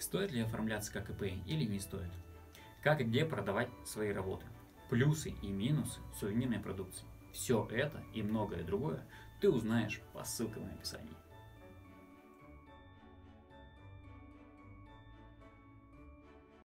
Стоит ли оформляться как ИП или не стоит? Как и где продавать свои работы? Плюсы и минусы сувенирной продукции. Все это и многое другое ты узнаешь по ссылкам в описании.